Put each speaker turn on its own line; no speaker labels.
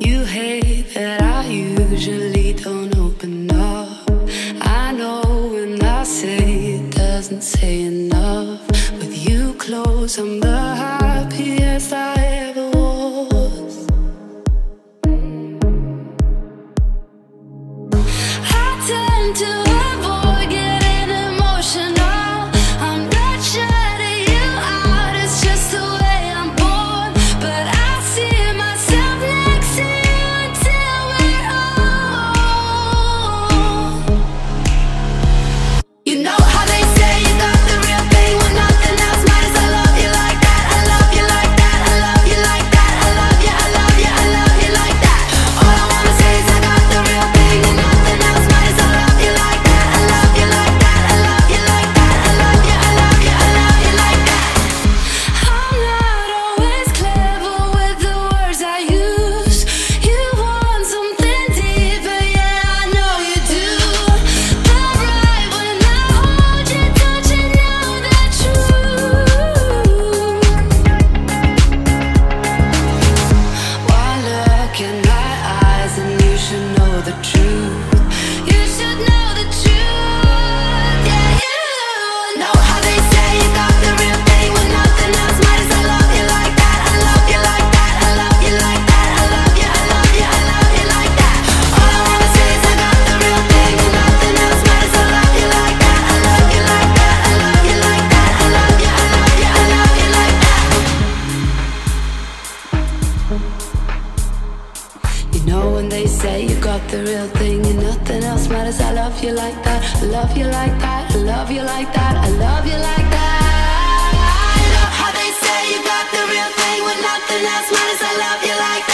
You hate that I usually don't open up. I know when I say it doesn't say enough. With you close, I'm the happiest I ever was. I tend to look my eyes and you should know the truth. when they say you got the real thing and nothing else matters. I love you like that. I love you like that. I love you like that. I love you like that. I love how they say you got the real thing when nothing else matters. I love you like